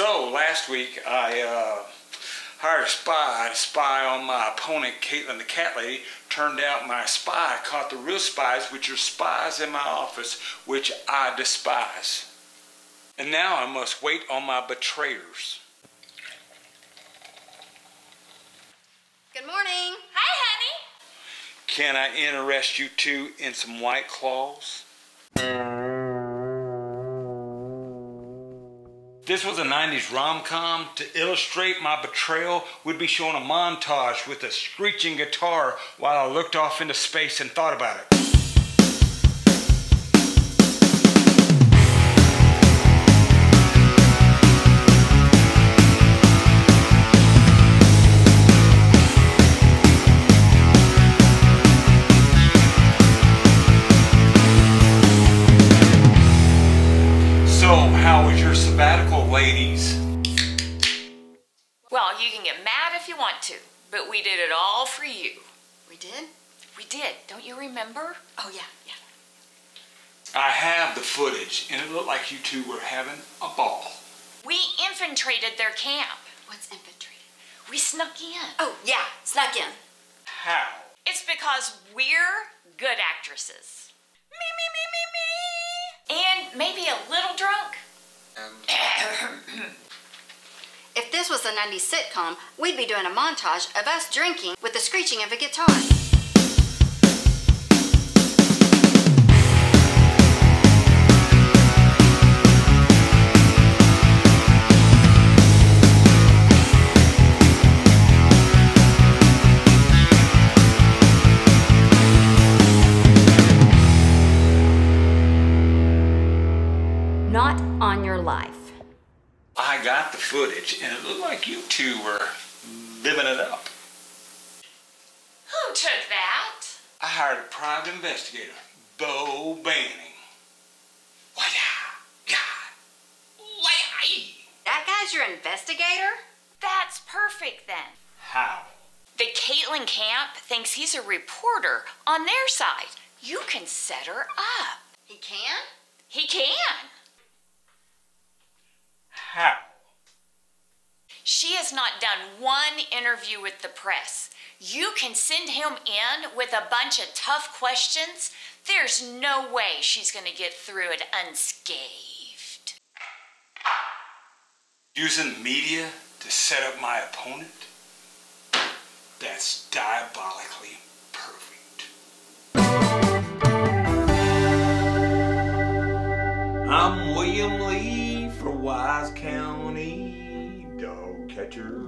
So last week I uh, hired a spy to spy on my opponent, Katelyn the cat lady. Turned out my spy caught the real spies, which are spies in my office, which I despise. And now I must wait on my betrayers. Good morning. Hi, honey. Can I interest you two in some white claws? This was a 90s rom-com. To illustrate my betrayal, we'd be showing a montage with a screeching guitar while I looked off into space and thought about it. So, how was your sabbatical, ladies? Well, you can get mad if you want to, but we did it all for you. We did? We did. Don't you remember? Oh, yeah, yeah. I have the footage, and it looked like you two were having a ball. We infiltrated their camp. What's infiltrated? We snuck in. Oh, yeah, snuck in. How? It's because we're good actresses. Me, me, me, me, this was a 90s sitcom, we'd be doing a montage of us drinking with the screeching of a guitar. Not on your life. I got the footage, and it looked like you two were living it up. Who took that? I hired a private investigator, Beau Banning. Why-ya, God. Why-ya. That guy's your investigator? That's perfect then. How? The Katelyn camp thinks he's a reporter on their side. You can set her up. He can? He can. How? She has not done one interview with the press. You can send him in with a bunch of tough questions. There's no way she's going to get through it unscathed. Using media to set up my opponent? That's diabolically Wise County Dog Catcher.